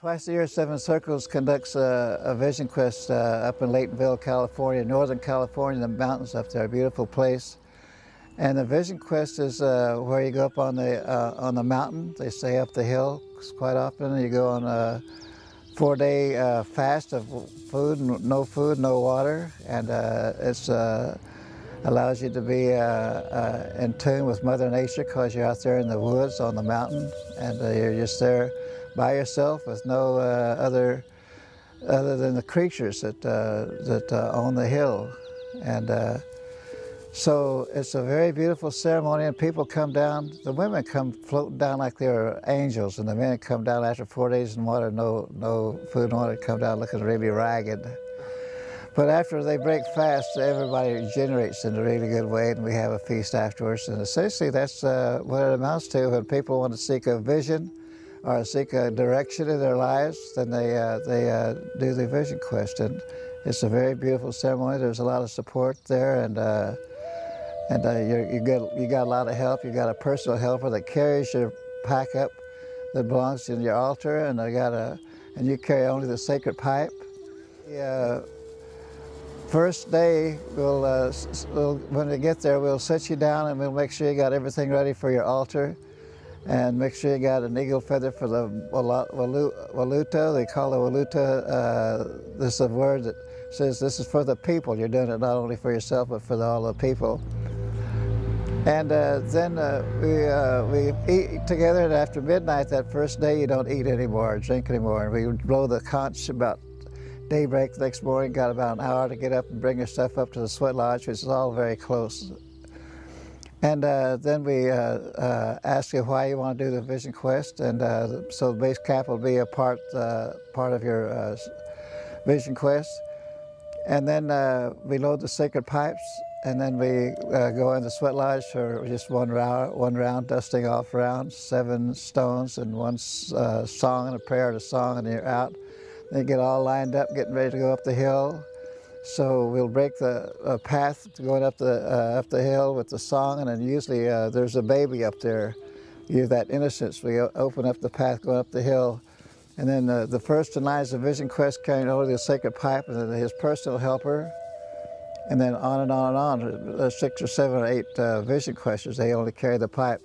Twice a year, Seven Circles conducts a, a vision quest uh, up in Laytonville, California, Northern California, the mountains up there, a beautiful place. And the vision quest is uh, where you go up on the uh, on the mountain. They say up the hill quite often. You go on a four-day uh, fast of food, no food, no water, and uh, it's uh, allows you to be in tune with Mother Nature because you're out there in the woods on the mountain, and you're just there by yourself with no uh, other other than the creatures that uh, that uh, own the hill, and so it's a very beautiful ceremony. And people come down. The women come floating down like they're angels, and the men come down after four days in water, no no food and water, come down looking really ragged. But after they break fast, everybody regenerates in a really good way, and we have a feast afterwards. And essentially, that's uh, what it amounts to when people want to seek a vision or seek a direction in their lives, then they, uh, they uh, do the vision quest. And it's a very beautiful ceremony. There's a lot of support there, and, uh, and uh, you got, you got a lot of help. You got a personal helper that carries your pack up that belongs to your altar, and, I got a, and you carry only the sacred pipe. The, first day, we'll, uh, we'll, when we get there, we'll set you down and we'll make sure you got everything ready for your altar and make sure you got an eagle feather for the waluta. They call it waluta. Uh, this is a word that says this is for the people. You're doing it not only for yourself, but for the, all the people. And uh, then uh, we, uh, we eat together, and after midnight that first day, you don't eat anymore or drink anymore. And we blow the conch about daybreak the next morning, got about an hour to get up and bring your stuff up to the sweat lodge, which is all very close. And uh, then we uh, uh, ask you why you want to do the Vision Quest, and uh, so the base camp will be a part uh, part of your uh, Vision Quest. And then we load the sacred pipes, and then we go in the sweat lodge for just one round, one round, dusting off rounds, seven stones, and one song and a prayer and a song, and you're out. Then you get all lined up, getting ready to go up the hill. So we'll break the uh, path going up the uh, up the hill with the song, and then usually uh, there's a baby up there. You have that innocence. We open up the path going up the hill, and then the first in line is a vision quest carrying over the sacred pipe, and then his personal helper, and then on and on and on. Six or seven or eight uh, vision questions. They only carry the pipe.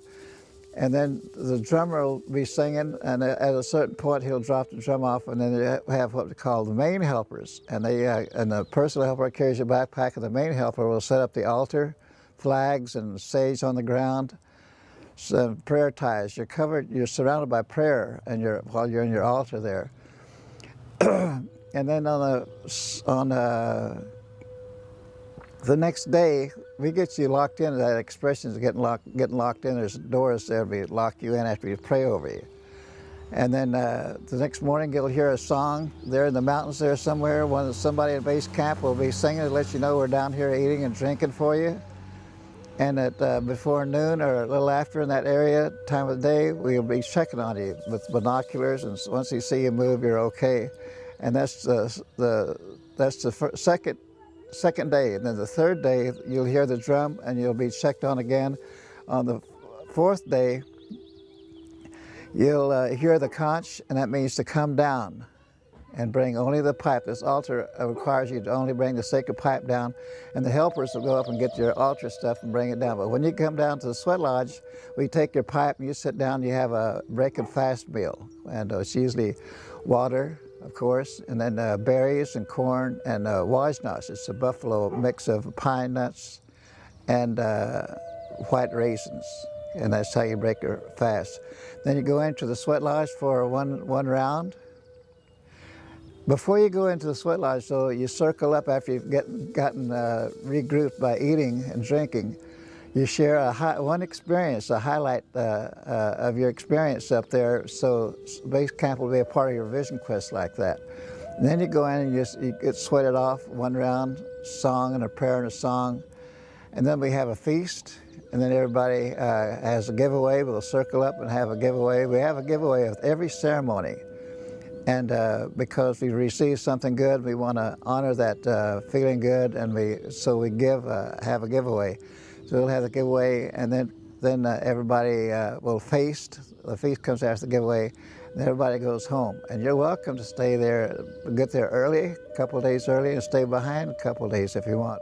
And then the drummer will be singing, and at a certain point he'll drop the drum off, and then they have what we call the main helpers. And they uh, and the personal helper carries your backpack, and the main helper will set up the altar, flags and sage on the ground, some prayer ties. You're covered, you're surrounded by prayer, and you're while you're in your altar there. and then on the on the the next day, we get you locked in. That expression is getting locked, getting locked in. There's doors there we lock you in after we pray over you. And then uh, the next morning, you'll hear a song there in the mountains there somewhere. One somebody at base camp will be singing to let you know we're down here eating and drinking for you. And at uh, before noon or a little after in that area, time of day, we'll be checking on you with binoculars. And once you see you move, you're okay. And that's the, the that's the second second day. And then the third day, you'll hear the drum and you'll be checked on again. On the fourth day, you'll uh, hear the conch, and that means to come down and bring only the pipe. This altar requires you to only bring the sacred pipe down, and the helpers will go up and get your altar stuff and bring it down. But when you come down to the sweat lodge, we take your pipe and you sit down, you have a break and fast meal. And uh, it's usually water, of course, and then uh, berries and corn and uh. It's a buffalo mix of pine nuts and uh, white raisins, and that's how you break your fast. Then you go into the sweat lodge for one, one round. Before you go into the sweat lodge, though, you circle up after you've get, gotten uh, regrouped by eating and drinking you share a high, one experience, a highlight uh, uh, of your experience up there. So base camp will be a part of your vision quest like that. And then you go in and you, you get sweated off one round, song and a prayer and a song, and then we have a feast. And then everybody uh, has a giveaway. We'll circle up and have a giveaway. We have a giveaway with every ceremony. And uh, because we receive something good, we want to honor that uh, feeling good, and we so we give uh, have a giveaway. So we'll have the giveaway, and then then uh, everybody uh, will feast. The feast comes after the giveaway, and everybody goes home. And you're welcome to stay there, get there early, a couple days early, and stay behind a couple days if you want.